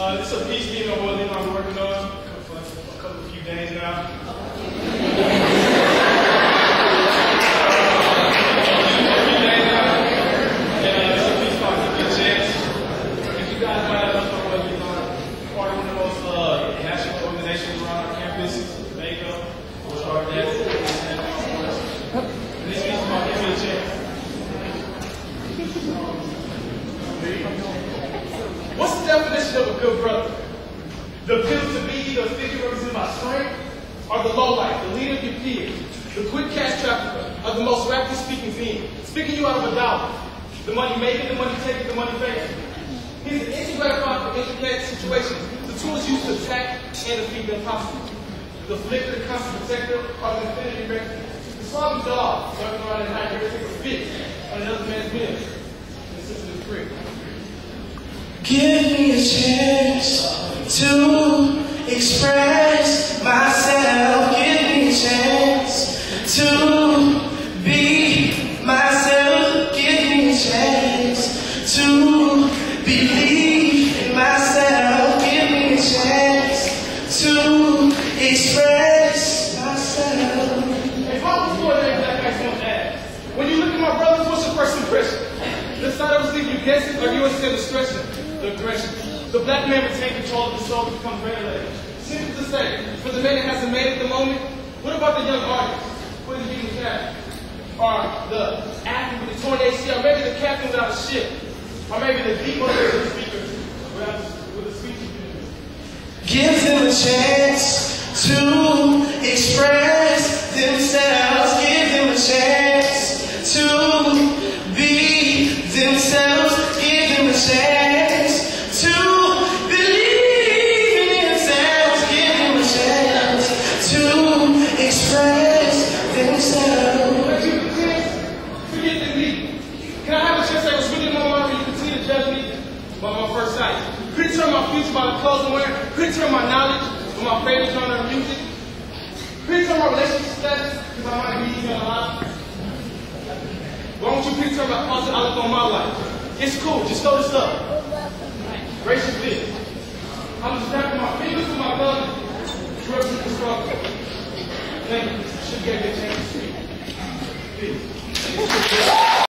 Uh, this is a piece peace meeting I'm working on for a couple of few days now. And uh, it's a talk to get a chance. If you guys might have us know what you are part of one of the most uh, national organizations around our campus, Makeup, we'll start that. And this peace talk give me a chance. What's the definition of a good brother? The pill to be, the figure represented by strength, are the low life, the leader of your peers, the quick cash trafficker, are the most rapidly speaking being, speaking you out of a dollar. The money making, the money taking, the money faking. He's an instant gratifier for intricate situations. The tools used to attack and defeat the impossible. The flicker, the constant protector, are the infinity record. The sloppy dog, running around ready to take a fit on another man's meal. And the system is free. Give me a chance to express myself. Give me a chance to be myself. Give me a chance to believe in myself. Give me a chance to express myself. If I was born that black guy's gonna ask, when you look at my brothers, what's your first impression? The side of us think you guess it, or you understand the stretch, aggression. The black man retain control of the soul to become regulated. Simple to say, for the man that hasn't made it at the moment, what about the young artist who is being cat? Or the athlete with the torn ACL, maybe the captain without a ship, or maybe the deep motivated speaker without with a speech. Give them a chance to express by my first sight? Critique my future by the clothes I'm wearing. Critique my knowledge with my favorite genre of music. Critique my relationship status because I might be easy on a lot. Why don't you critique my positive outlook on my life? It's cool, just throw this up. Raise your fist. I'm just tapping my fingers with my thumb. Represent the struggle. Thank you. Should get a chance to speak. Peace.